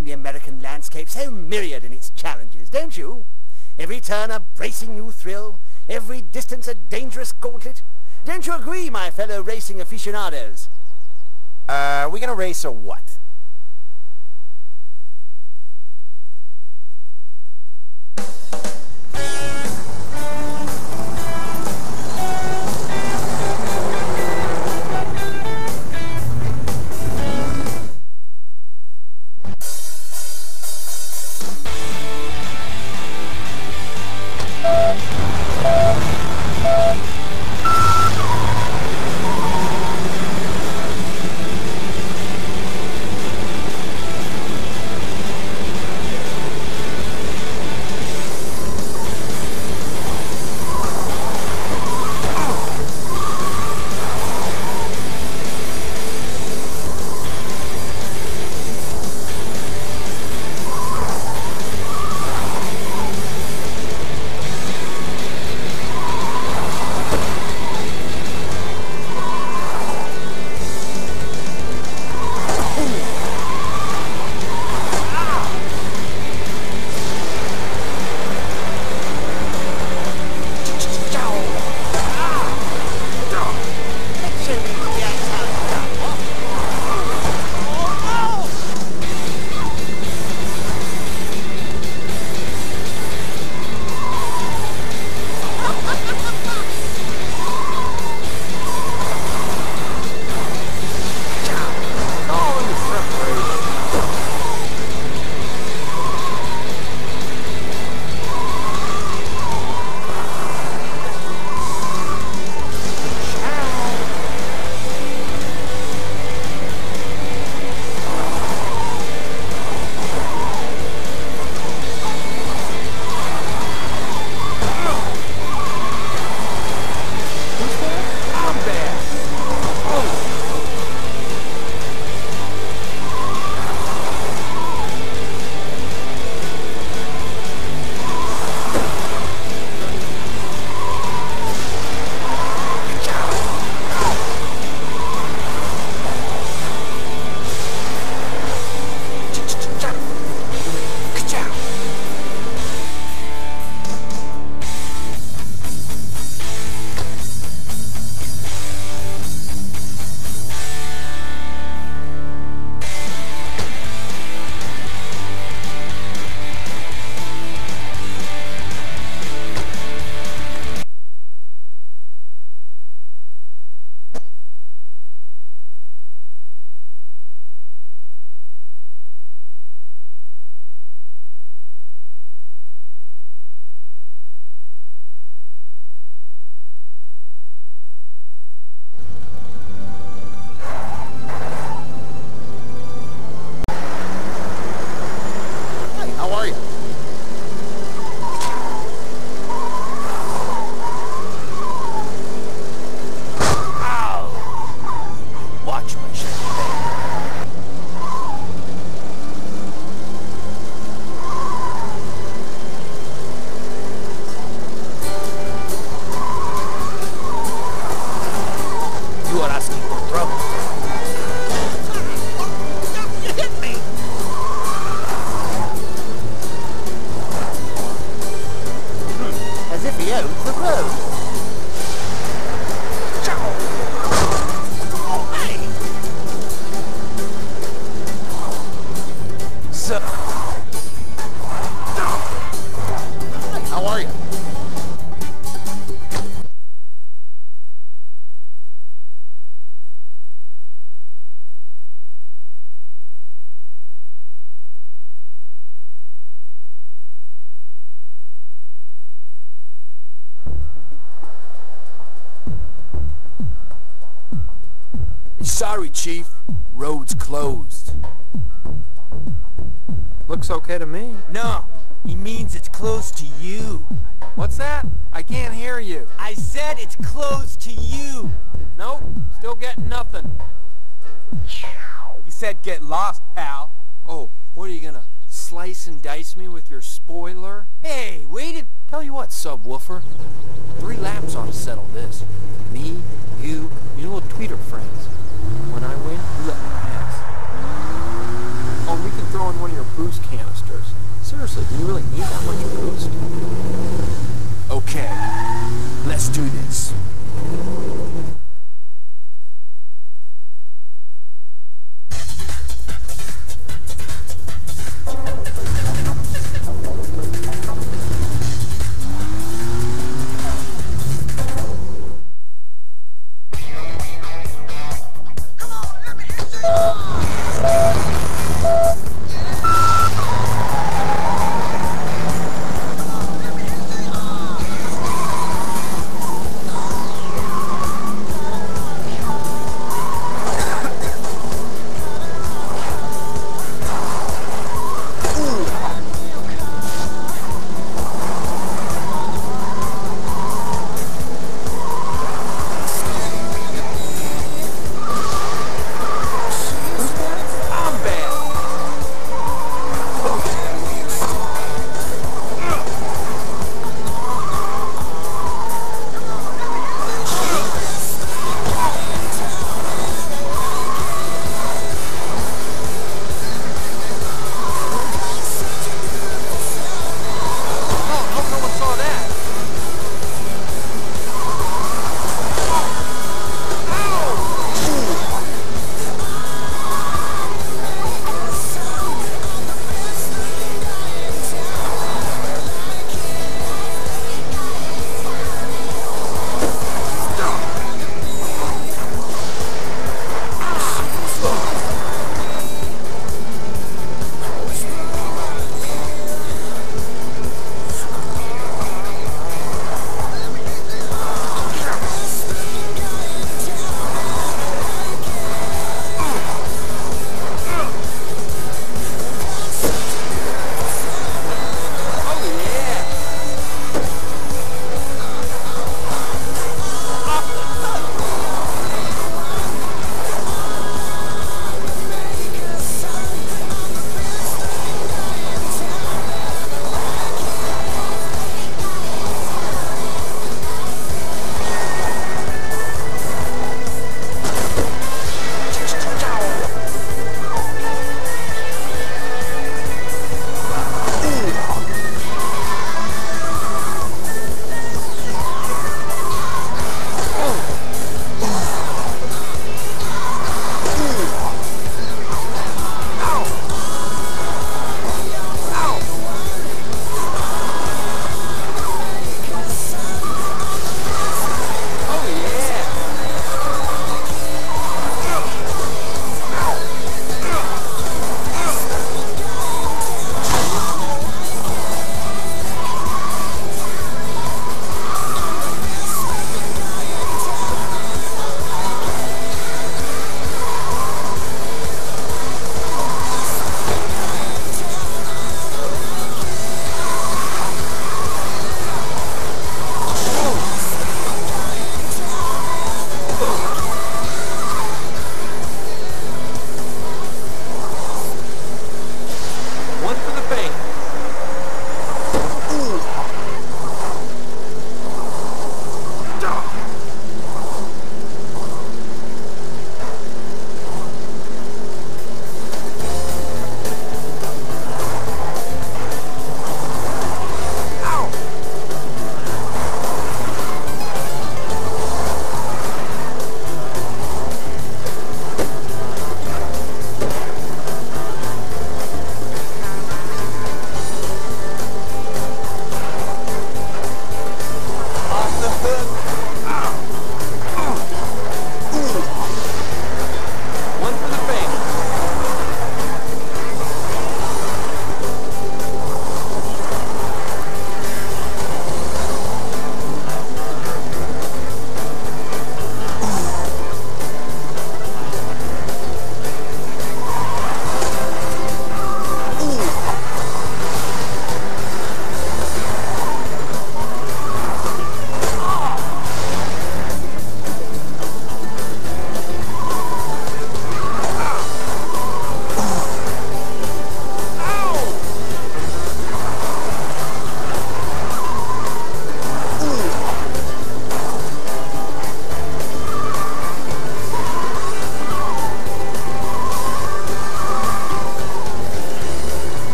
find the American landscape so myriad in its challenges, don't you? Every turn a bracing new thrill, every distance a dangerous gauntlet. Don't you agree, my fellow racing aficionados? Uh, are we gonna race or what? Sorry, Chief. Road's closed. Looks okay to me. No, he means it's closed to you. What's that? I can't hear you. I said it's closed to you. Nope, still getting nothing. He said get lost, pal. Oh, what are you gonna slice and dice me with your spoiler? Hey, wait a... Tell you what, subwoofer. Three laps ought to settle this. Me, you, your little tweeter friends. When I win, let me pass. Oh, we can throw in one of your boost canisters. Seriously, do you really need that much boost? Okay, let's do this.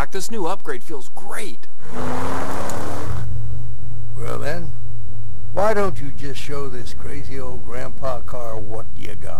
Doc. This new upgrade feels great. Well then, why don't you just show this crazy old grandpa car what you got?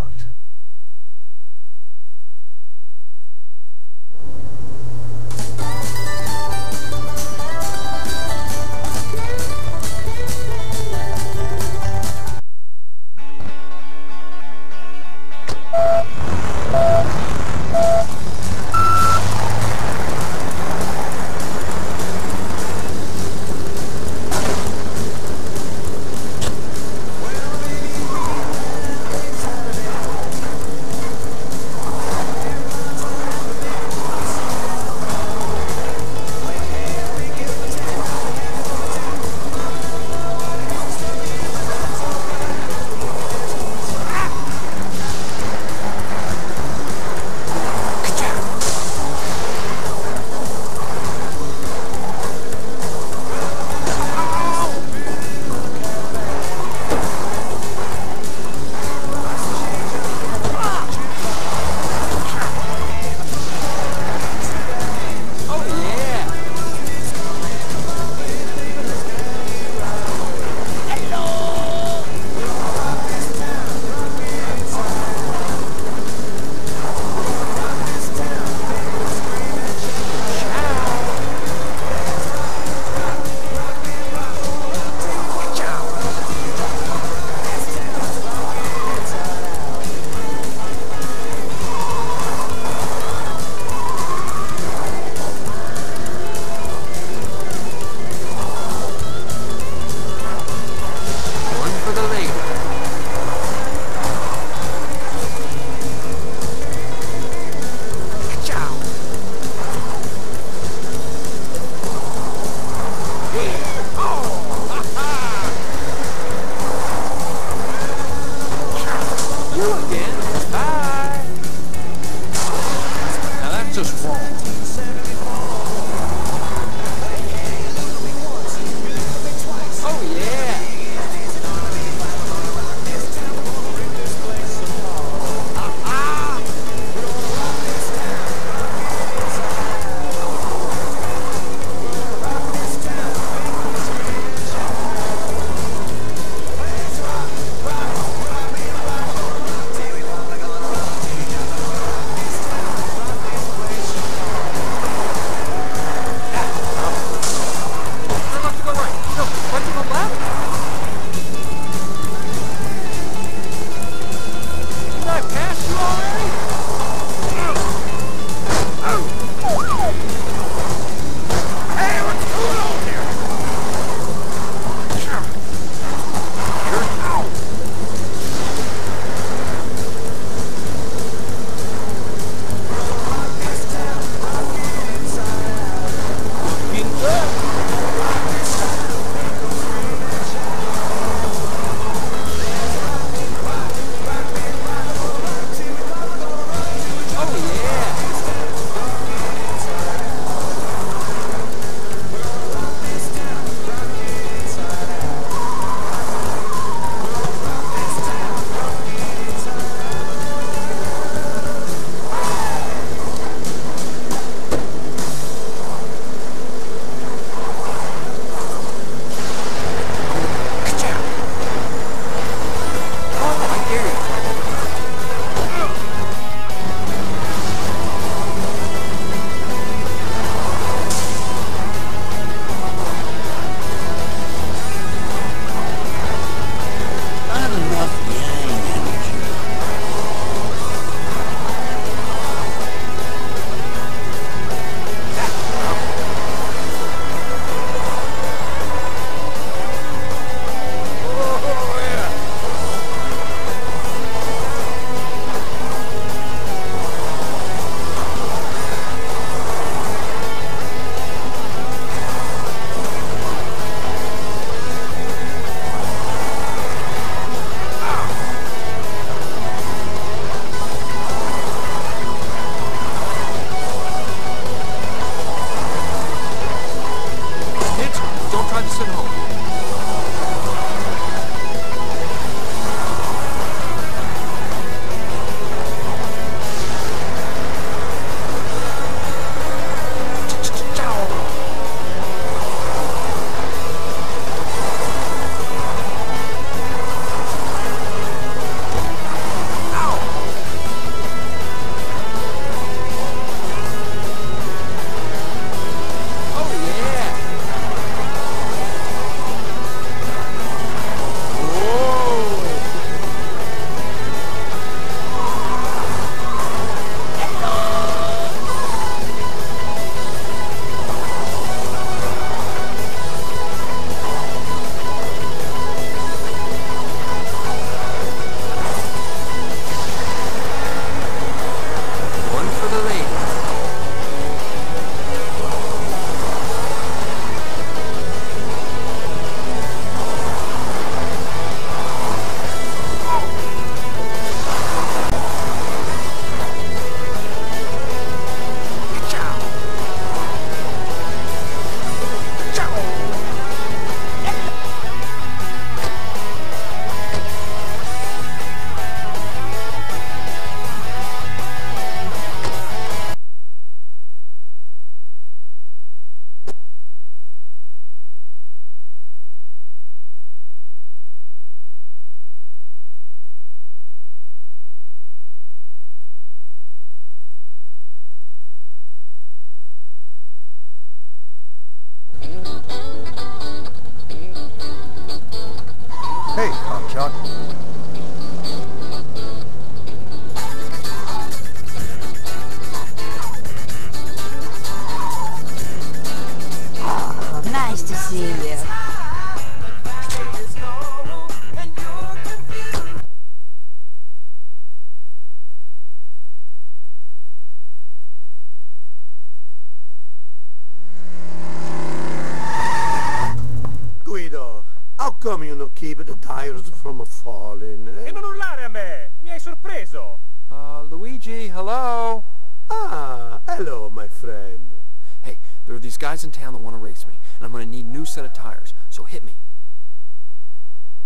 These guys in town that want to race me, and I'm going to need a new set of tires, so hit me.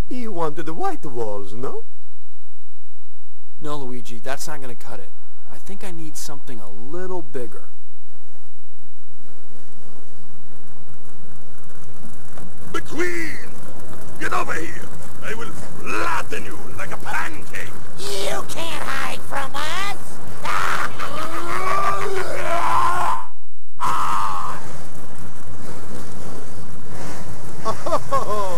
You wanted the white walls, no? No, Luigi, that's not going to cut it. I think I need something a little bigger. McQueen! Get over here! I will flatten you like a pancake! You can't hide from us! Ah! Oh,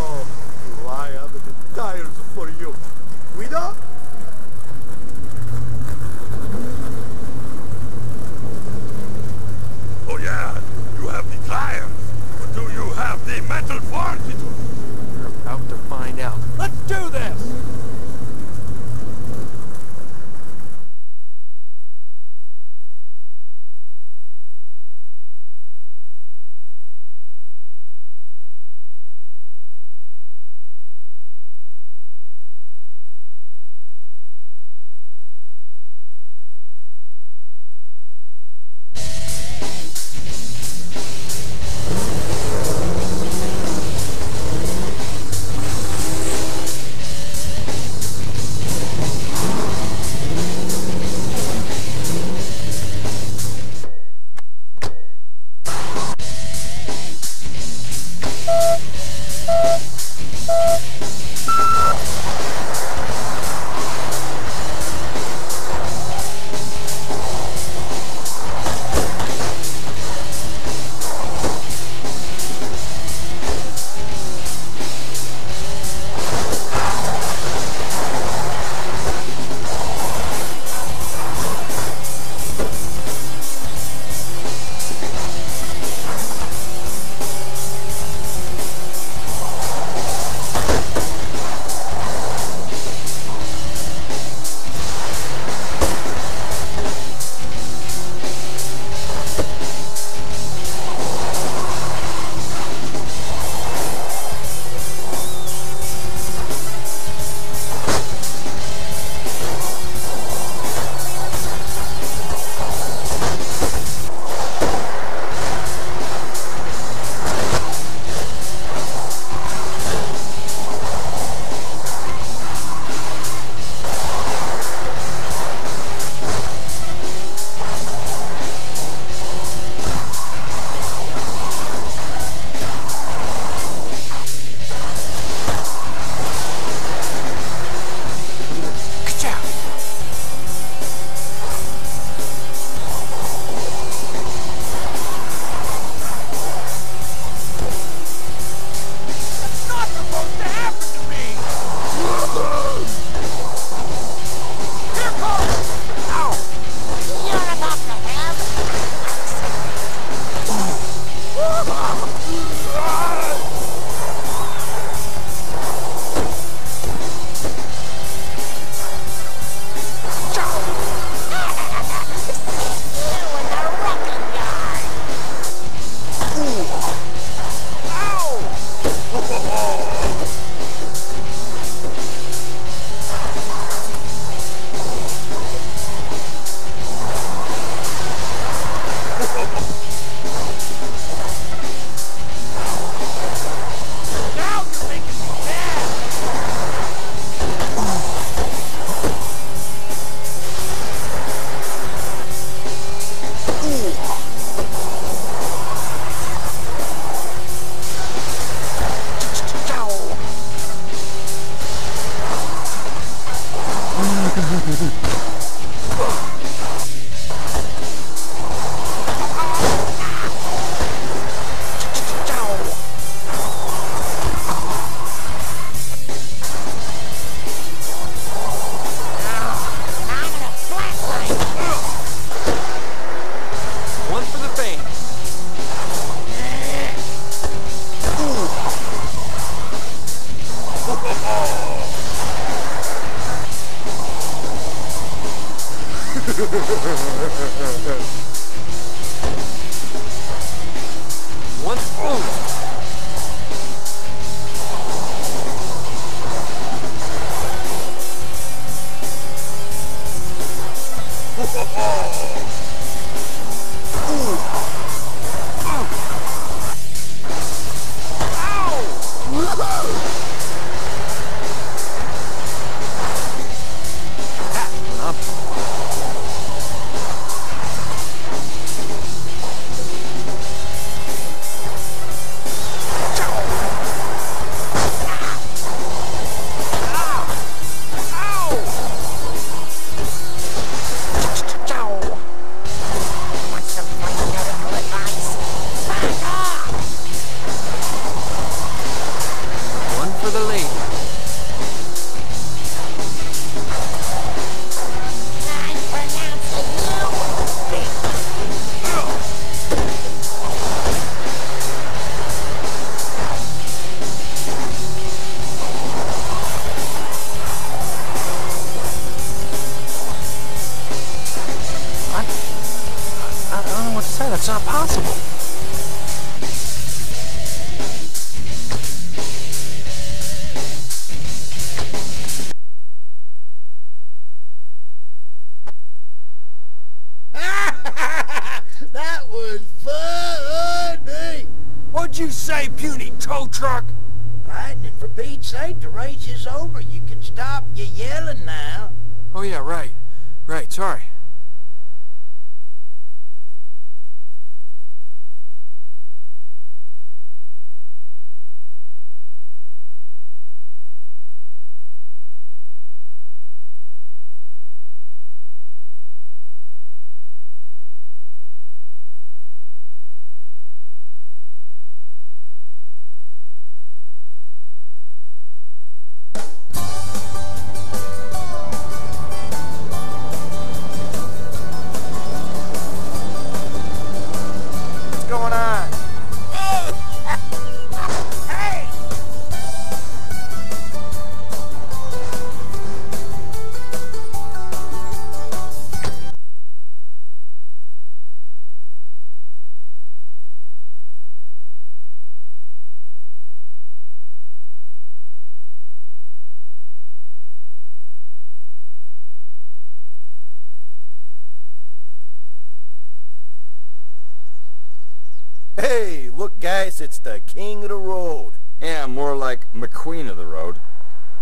the king of the road. Yeah, more like McQueen of the road.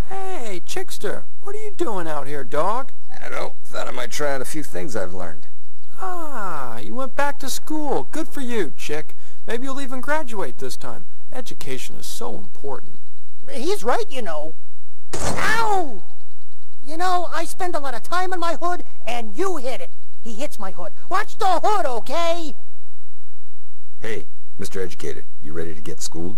Hey, Chickster, what are you doing out here, dog? I don't know. Thought I might try out a few things I've learned. Ah, you went back to school. Good for you, chick. Maybe you'll even graduate this time. Education is so important. He's right, you know. Ow! You know, I spend a lot of time on my hood, and you hit it. He hits my hood. Watch the hood, okay? Hey, Mr. Educator, you ready to get schooled?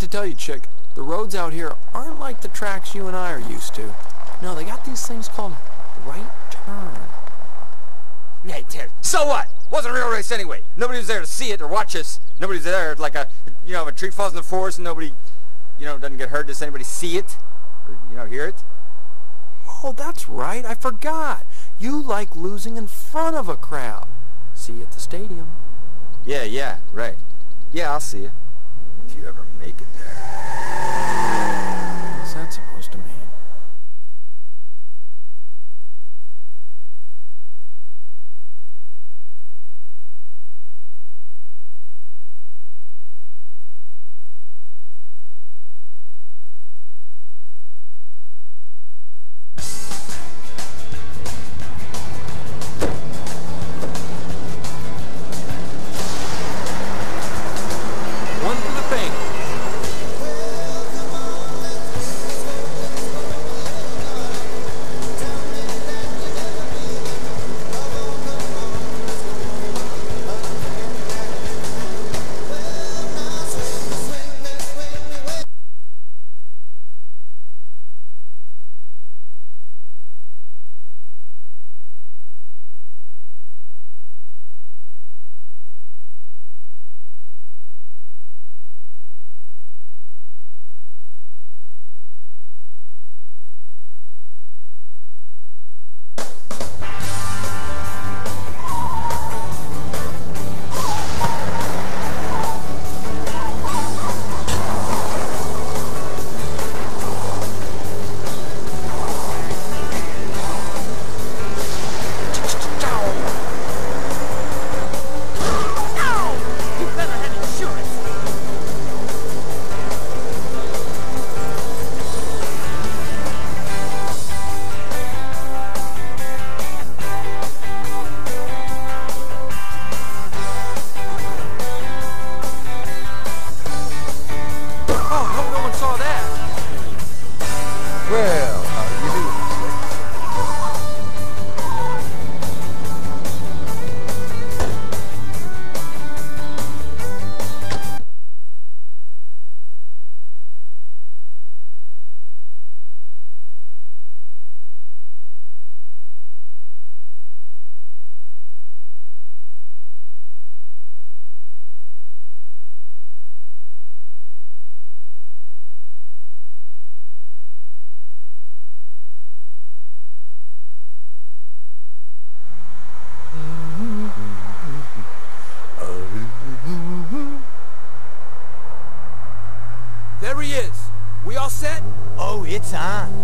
To tell you, chick. The roads out here aren't like the tracks you and I are used to. No, they got these things called right turn. Hey, Ted, so what? Wasn't a real race anyway. Nobody was there to see it or watch us. Nobody's there like a, you know, if a tree falls in the forest and nobody, you know, doesn't get hurt. Does anybody see it? Or, you know, hear it? Oh, that's right. I forgot. You like losing in front of a crowd. See you at the stadium. Yeah, yeah, right. Yeah, I'll see you. If you ever make it there. Oh,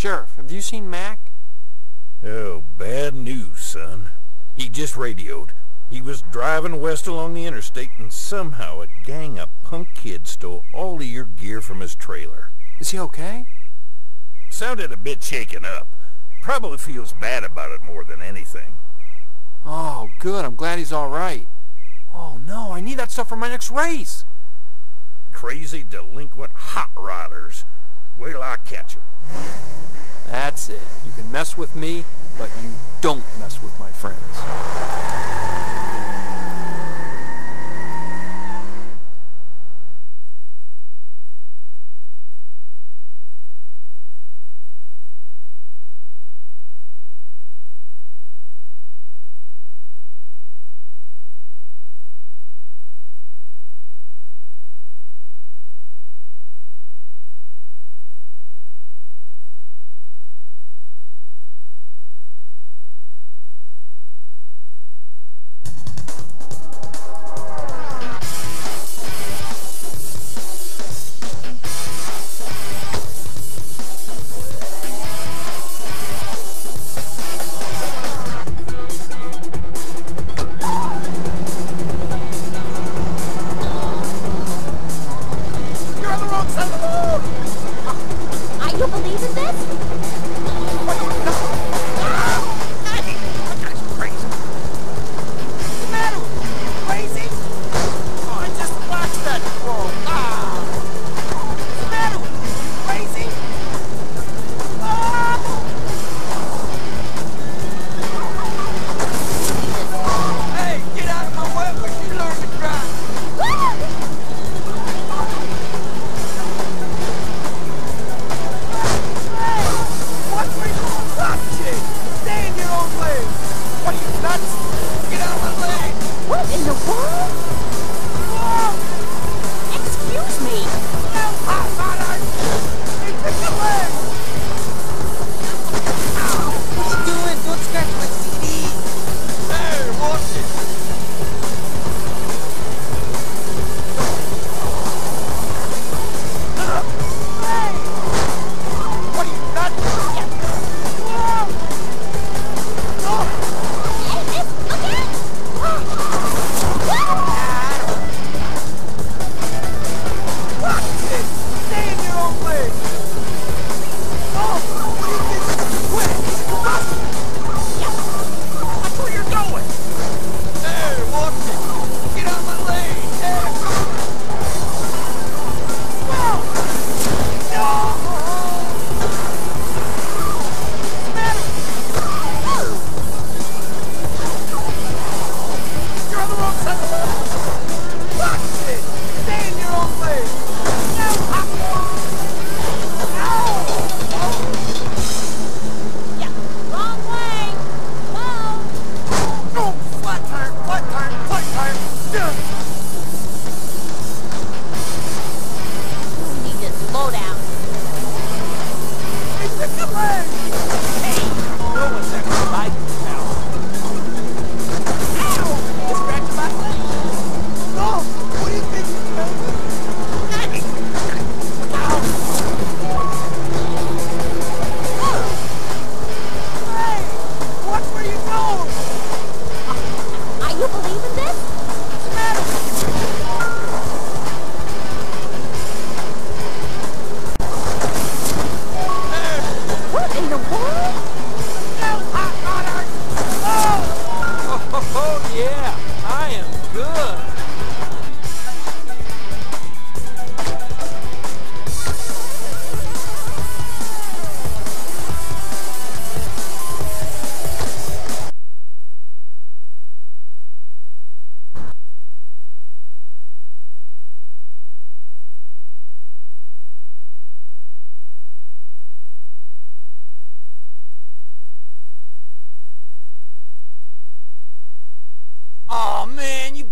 Sheriff, have you seen Mac? Oh, bad news, son. He just radioed. He was driving west along the interstate and somehow a gang of punk kids stole all of your gear from his trailer. Is he okay? Sounded a bit shaken up. Probably feels bad about it more than anything. Oh, good. I'm glad he's all right. Oh, no. I need that stuff for my next race. Crazy delinquent hot rodders. Wait till I catch 'em. That's it. You can mess with me, but you don't mess with my friends.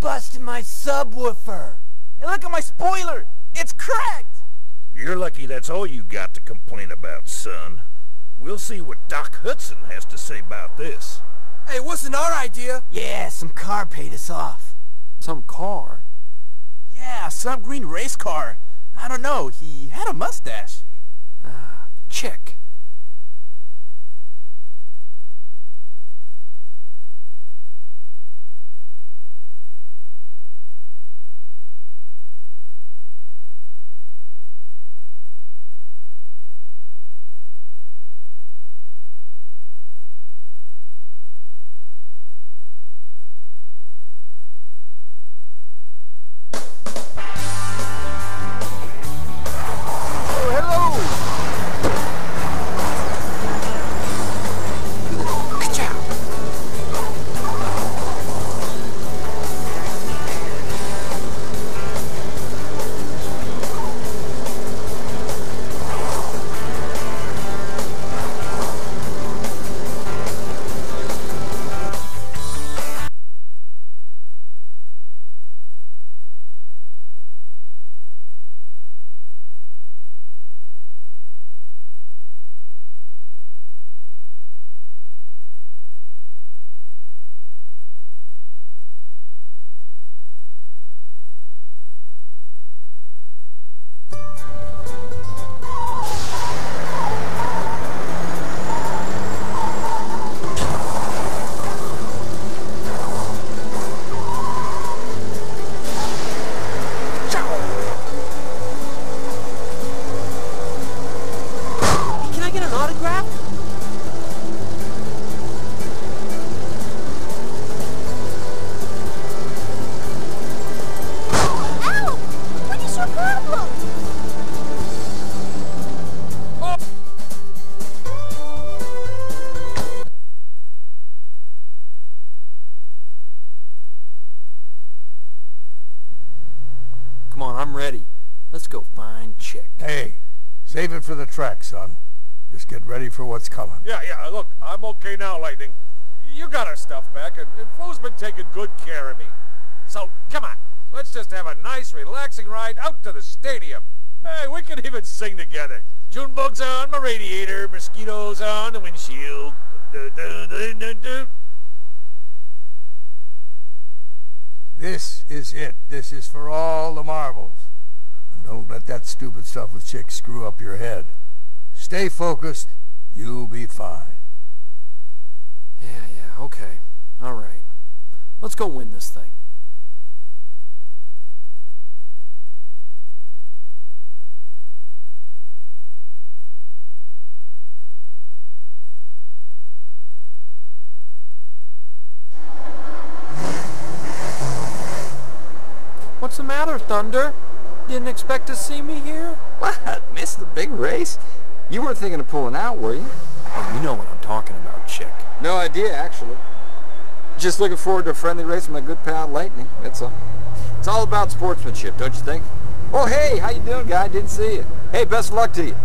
Busted my subwoofer. And look at my spoiler. It's cracked. You're lucky that's all you got to complain about, son. We'll see what Doc Hudson has to say about this. Hey, it wasn't our idea. Yeah, some car paid us off. Some car. Yeah, some green race car. I don't know. He had a mustache. Ah, chick. Chick. Hey, save it for the track, son. Just get ready for what's coming. Yeah, yeah, look, I'm okay now, Lightning. You got our stuff back, and, and Flo's been taking good care of me. So, come on, let's just have a nice, relaxing ride out to the stadium. Hey, we can even sing together. June bugs on my radiator, mosquitoes on the windshield. Du- du- du. This is it. This is for all the marbles. Don't let that stupid stuff with chicks screw up your head. Stay focused. You'll be fine. Yeah, yeah, okay. All right. Let's go win this thing. What's the matter, Thunder? Didn't expect to see me here? What? Missed the big race? You weren't thinking of pulling out, were you? Oh, you know what I'm talking about, Chick. No idea, actually. Just looking forward to a friendly race with my good pal Lightning. That's all. It's all about sportsmanship, don't you think? Oh, hey, how you doing, guy? Didn't see you. Hey, best of luck to you.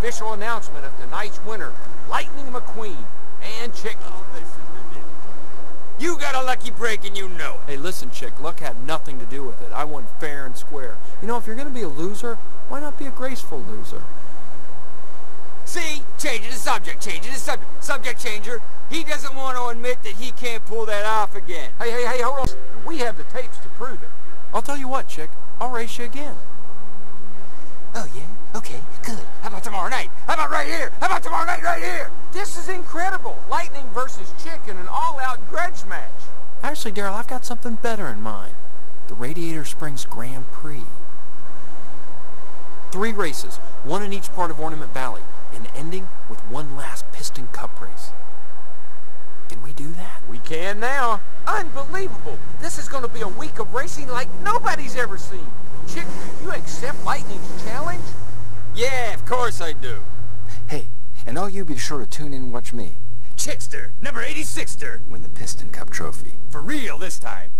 Official announcement of tonight's winner, Lightning McQueen and Chick. You got a lucky break and you know it. Hey, listen, chick, luck had nothing to do with it. I won fair and square. You know, if you're gonna be a loser, why not be a graceful loser? See? Changing the subject, changing the subject. Subject changer. He doesn't want to admit that he can't pull that off again. Hey, hey, hey, hold on. We have the tapes to prove it. I'll tell you what, chick, I'll race you again. Oh, yeah? Okay, good. How about tomorrow night? How about right here? How about tomorrow night right here? This is incredible. Lightning versus Chick in an all-out grudge match. Actually, Darrell, I've got something better in mind. The Radiator Springs Grand Prix. Three races, one in each part of Ornament Valley, and ending with one last Piston Cup race. Can we do that? We can now. Unbelievable. This is going to be a week of racing like nobody's ever seen. Chick, do you accept Lightning's challenge? Yeah, of course I do. Hey, and all you be sure to tune in and watch me. Chickster, number 86er, win the Piston Cup trophy. For real this time.